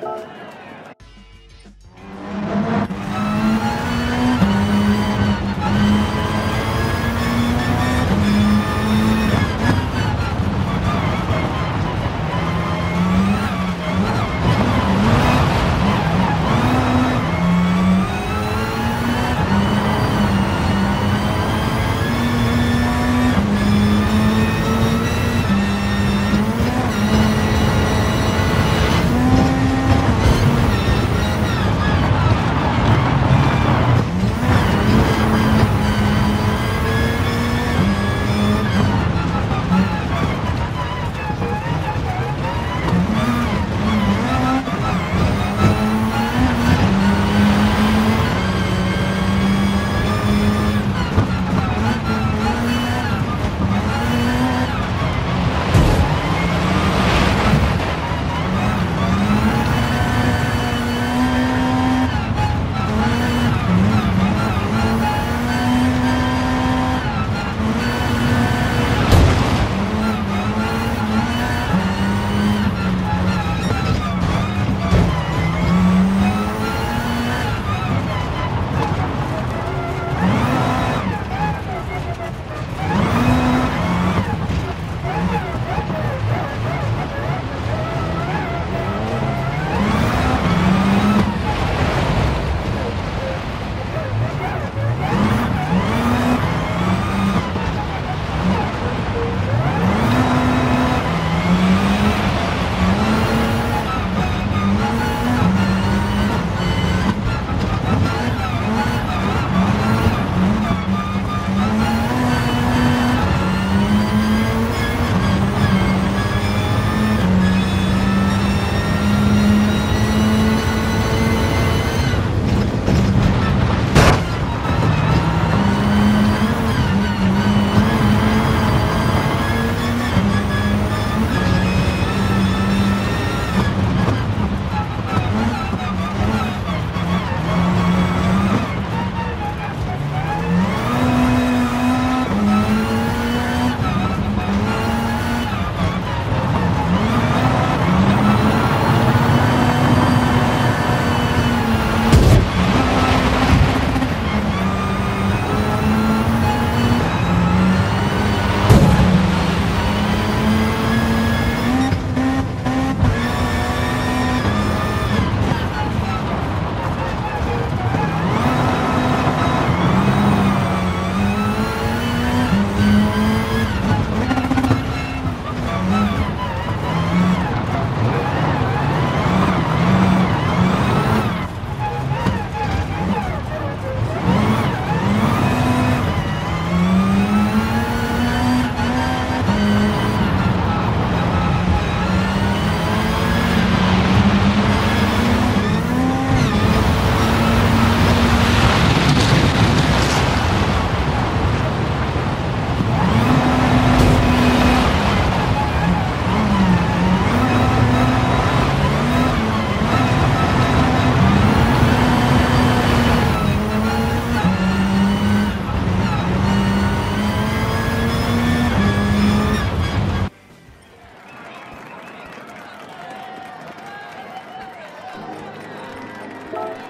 Bye. Bye.